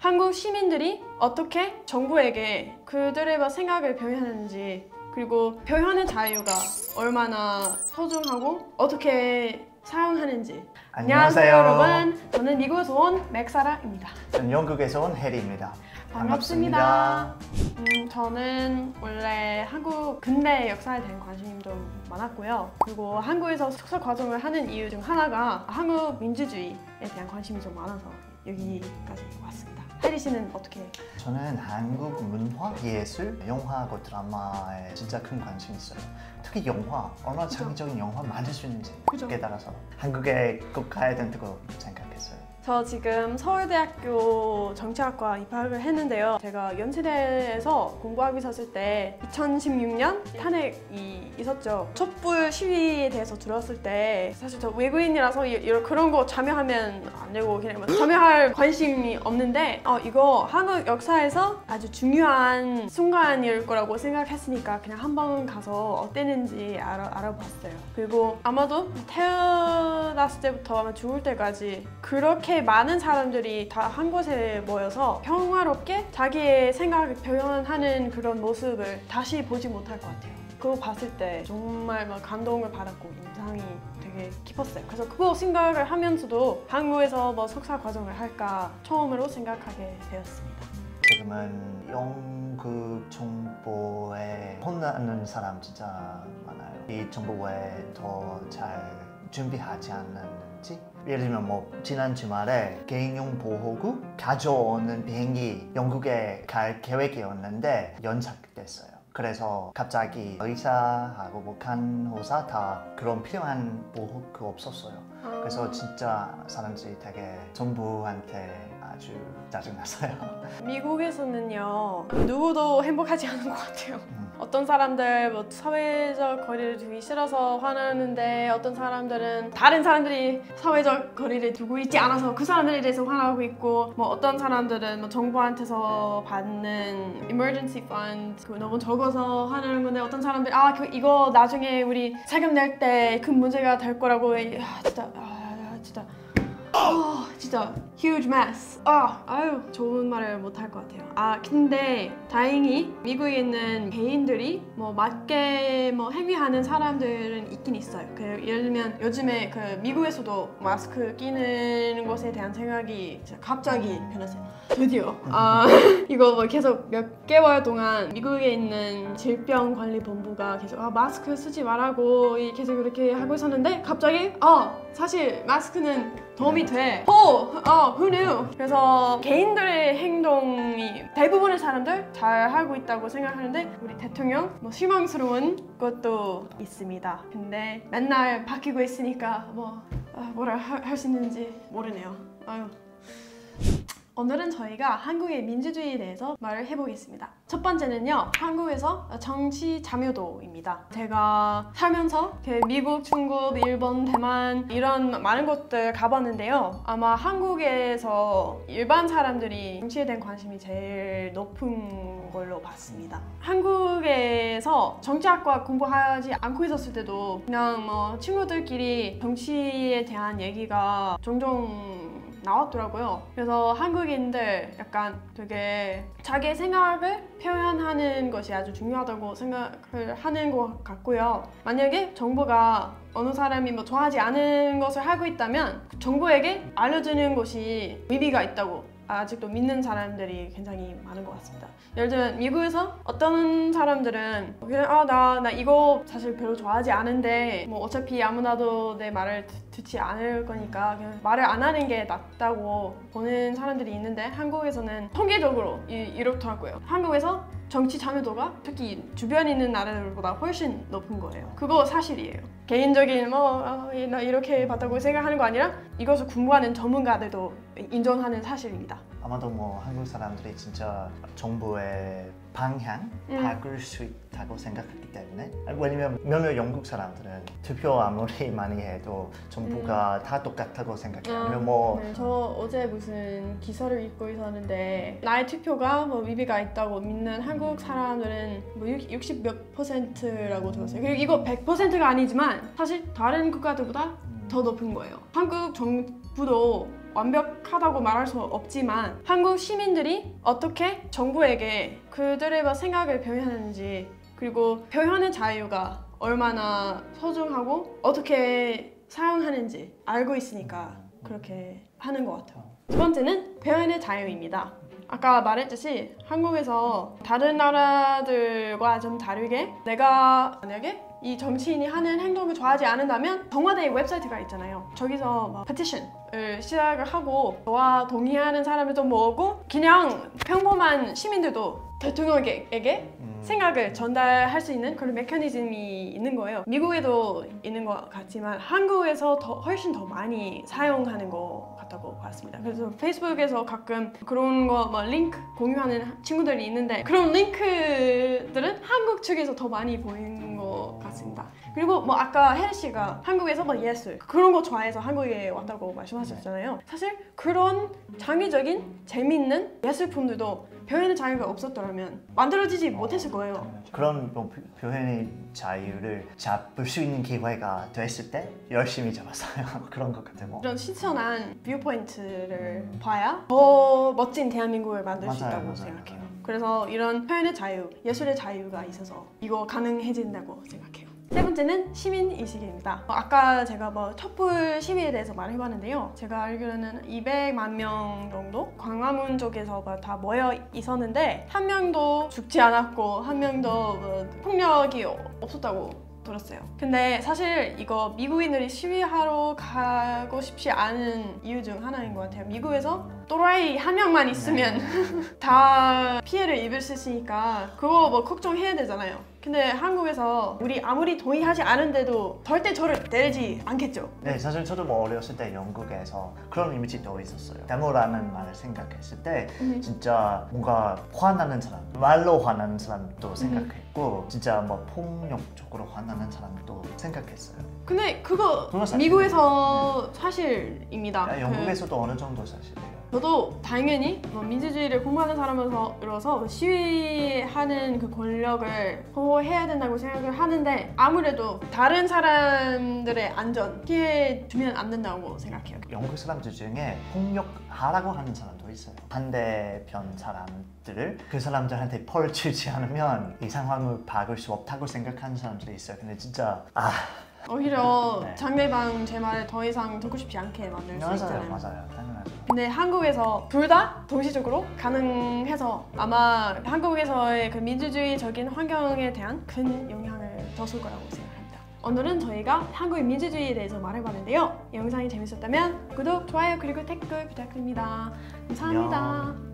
한국 시민들이 어떻게 정부에게 그들의 뭐 생각을 표현하는지 그리고 표현의 자유가 얼마나 소중하고 어떻게 사용하는지. 안녕하세요. 여러분. 저는 미국에서 온 맥사라입니다. 전 영국에서 온 해리입니다. 반갑습니다. 음, 저는 원래 한국 근대 역사에 대한 관심이 좀 많았고요. 그리고 한국에서 석사 과정을 하는 이유 중 하나가 한국 민주주의에 대한 관심이 좀 많아서 여기까지 왔습니다 혜리 씨는 어떻게 저는 한국 문화, 예술, 영화하고 드라마에 진짜 큰 관심이 있어요. 특히 영화, 얼마나. 창의적인 영화 만들 수 있는지 그죠. 깨달아서 한국에 꼭 가야 된다고 생각했어요. 저 지금 서울대학교 정치학과 입학을 했는데요. 제가 연세대에서 공부하고 있었을 때 2016년 탄핵이 있었죠. 촛불 시위에 대해서 들었을 때 사실 저 외국인이라서 이- 이런 그런 거 참여하면 안 되고 그냥 뭐 참여할 관심이 없는데 어, 이거 한국 역사에서 아주 중요한 순간일 거라고 생각했으니까 그냥 한번 가서 어땠는지 알아, 알아봤어요. 그리고 아마도 태어났을 때부터 아마 죽을 때까지 그렇게 많은 사람들이 다 한 곳에 모여서 평화롭게 자기의 생각을 표현하는 그런 모습을 다시 보지 못할 것 같아요. 그거 봤을 때 정말 막 감동을 받았고 인상이 되게 깊었어요. 그래서 그거 생각을 하면서도 한국에서 뭐 석사 과정을 할까 처음으로 생각하게 되었습니다. 지금은 영국 정보에 혼나는 사람 진짜 많아요. 이 정보 왜더잘 준비하지 않았는지 예를 들면 뭐 지난 주말에 개인용 보호구 가져오는 비행기 영국에 갈 계획이었는데 연착됐어요. 그래서 갑자기 의사하고 뭐 간호사 다 그런 필요한 보호구 없었어요. 그래서 진짜 사람들이 되게 정부한테 아주 짜증났어요. 미국에서는요 누구도 행복하지 않은 것 같아요. 음. 어떤 사람들 뭐 사회적 거리를 두기 싫어서 화나는데 어떤 사람들은 다른 사람들이 사회적 거리를 두고 있지 않아서 그 사람들에 대해서 화나고 있고 뭐 어떤 사람들은 뭐 정부한테서 받는 emergency fund 그 너무 적어서 화나는 건데 어떤 사람들 아그 이거 나중에 우리 세금 낼때큰 문제가 될 거라고 아 진짜 아 진짜 아 진짜 huge mess. 아 아유 좋은 말을 못 할 것 같아요. 아 근데 다행히 미국에 있는 개인들이 뭐 맞게 뭐 행위하는 사람들은 있긴 있어요. 그 예를 들면 요즘에 그 미국에서도 마스크 끼는 것에 대한 생각이 갑자기 변했어요. 드디어 아 이거 뭐 계속 몇 개월 동안 미국에 있는 질병관리본부가 계속 아 마스크 쓰지 말라고 이- 계속 이렇게 하고 있었는데 갑자기 아 사실 마스크는 도움이 돼. 오, 아, who knew? 그래서 개인들의 행동이 대부분의 사람들 잘 하고 있다고 생각하는데 우리 대통령 뭐 실망스러운 것도 있습니다. 근데 맨날 바뀌고 있으니까 뭐 아, 뭐라 할 수 있는지 모르네요. 아유. 오늘은 저희가 한국의 민주주의에 대해서 말을 해보겠습니다. 첫 번째는요, 한국에서 정치 자묘도입니다. 제가 살면서 그 미국, 중국, 일본, 대만 이런 많은 곳들 가봤는데요. 아마 한국에서 일반 사람들이 정치에 대한 관심이 제일 높은 걸로 봤습니다. 한국에서 정치학과 공부하지 않고 있었을 때도 그냥 뭐 친구들끼리 정치에 대한 얘기가 종종 나왔더라고요. 그래서 한국인들 약간 되게 자기 생각을 표현하는 것이 아주 중요하다고 생각을 하는 것 같고요. 만약에 정부가 어느 사람이 뭐 좋아하지 않은 것을 하고 있다면 정부에게 알려주는 것이 의미가 있다고 아직도 믿는 사람들이 굉장히 많은 것 같습니다. 예를 들면 미국에서 어떤 사람들은 그냥 아나 나 이거 사실 별로 좋아하지 않은데 뭐 어차피 아무나도 내 말을 듣- 듣지 않을 거니까 그냥 말을 안 하는 게 낫다고 보는 사람들이 있는데 한국에서는 통계적으로 이, 이렇더라고요. 한국에서 정치 참여도가 특히 주변에 있는 나라들보다 훨씬 높은 거예요. 그거 사실이에요. 개인적인 뭐나 이렇게 봤다고 생각하는 거 아니라 이것을 공부하는 전문가들도 인정하는 사실입니다. 아마도 뭐 한국 사람들이 진짜 정부의 방향 음. 바꿀 수 있다고 생각하기 때문에 왜냐면 몇몇 영국 사람들은 투표 아무리 많이 해도 정부가 다 똑같다고 생각해요. 아, 아니면 뭐 네, 저 어제 무슨 기사를 읽고 있었는데 나의 투표가 뭐 의미가 있다고 믿는 한국 사람들은 뭐 60 몇 퍼센트라고 들었어요. 그리고 이거 100%가 아니지만 사실 다른 국가들보다 더 높은 거예요. 한국 정부도 완벽하다고 말할 수 없지만 한국 시민들이 어떻게 정부에게 그들의 뭐 생각을 표현하는지 그리고 표현의 자유가 얼마나 소중하고 어떻게 사용하는지 알고 있으니까 그렇게 하는 것 같아요. 두 번째는 표현의 자유입니다. 아까 말했듯이 한국에서 다른 나라들과 좀 다르게 내가 만약에 이 정치인이 하는 행동을 좋아하지 않는다면 청와대 웹사이트가 있잖아요. 저기서 막 페티션을 시작을 하고 저와 동의하는 사람들도 모으고 그냥 평범한 시민들도 대통령에게 음, 생각을 전달할 수 있는 그런 메커니즘이 있는 거예요. 미국에도 있는 것 같지만 한국에서 더 훨씬 더 많이 사용하는 것 같다고 봤습니다. 그래서 페이스북에서 가끔 그런 거뭐 링크 공유하는 친구들이 있는데 그런 링크들은 한국 측에서 더 많이 보이는 것 같습니다. 그리고 뭐 아까 혜리 씨가 한국에서 뭐 예술 그런 거 좋아해서 한국에 왔다고 말씀하셨잖아요. 사실 그런 창의적인 재밌는 예술품들도 표현의 자유가 없었더라면 만들어지지 못했을 거예요. 그런 뭐 표- 표현의 자유를 잡을 수 있는 기회가 됐을 때 열심히 잡았어요. 그런 것 같아요. 뭐. 이런 신선한 viewpoint를 봐야 더 멋진 대한민국을 만들 수 맞아요, 있다고 맞아요. 생각해요. 그래서 이런 표현의 자유, 예술의 자유가 있어서 이거 가능해진다고 생각해요. 세 번째는 시민 의식입니다. 어, 아까 제가 뭐 촛불 시위에 대해서 말해봤는데요. 제가 알기로는 200만 명 정도 광화문 쪽에서 막 다 모여 있었는데 한 명도 죽지 않았고 한 명도 뭐 폭력이 없었다고 들었어요. 근데 사실 이거 미국인들이 시위하러 가고 싶지 않은 이유 중 하나인 것 같아요. 미국에서 또라이 한 명만 있으면 다 피해를 입을 수 있으니까 그거 뭐 걱정해야 되잖아요. 근데 한국에서 우리 아무리 동의하지 않은데도 절대 저를 때리지 않겠죠. 네, 사실 저도 뭐 어렸을 때 영국에서 그런 이미지도 있었어요. 데모라는 말을 생각했을 때 음. 진짜 뭔가 화나는 사람, 말로 화나는 사람도 생각했고 진짜 뭐 폭력적으로 화나는 사람도 생각했어요. 근데 그거. 미국에서 사실입니다. 야, 그 영국에서도 어느 정도 사실이에요. 저도 당연히 뭐 민주주의를 공부하는 사람으로서 시위하는 그 권력을 보호해야 된다고 생각을 하는데 아무래도 다른 사람들의 안전 피해 주면 안 된다고 생각해요. 영국 사람들 중에 폭력하라고 하는 사람도 있어요. 반대편 사람들을 그 사람들한테 펄 치지 않으면 이 상황을 바꿀 수 없다고 생각하는 사람들이 있어요. 근데 진짜 아 오히려 네. 상대방 제 말을 더 이상 듣고 싶지 않게 만들 수 맞아요, 있잖아요. 맞아요, 당연하죠. 근데 한국에서 둘 다 동시적으로 가능해서 아마 한국에서의 그 민주주의적인 환경에 대한 큰 영향을 줬을 거라고 생각합니다. 오늘은 저희가 한국의 민주주의에 대해서 말해봤는데요. 영상이 재밌었다면 구독, 좋아요 그리고 댓글 부탁드립니다. 감사합니다. 안녕.